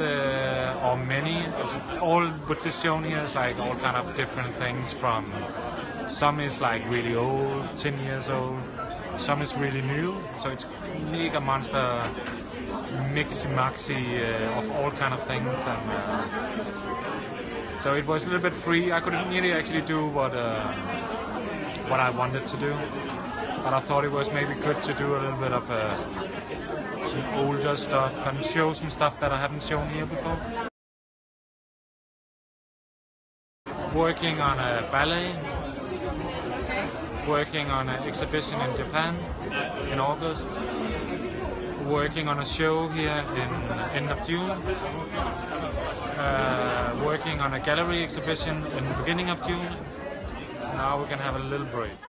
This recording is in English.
uh, or many. All what's shown here is like all kind of different things. From some is like really old, 10 years old. Some is really new. So it's mega monster mixy maxi uh, of all kind of things and. Uh, so it was a little bit free. I couldn't really actually do what uh, what I wanted to do, but I thought it was maybe good to do a little bit of uh, some older stuff and show some stuff that I haven't shown here before. Working on a ballet, working on an exhibition in Japan in August, working on a show here in end of June, uh, working on a gallery exhibition in the beginning of June. So now we can have a little break.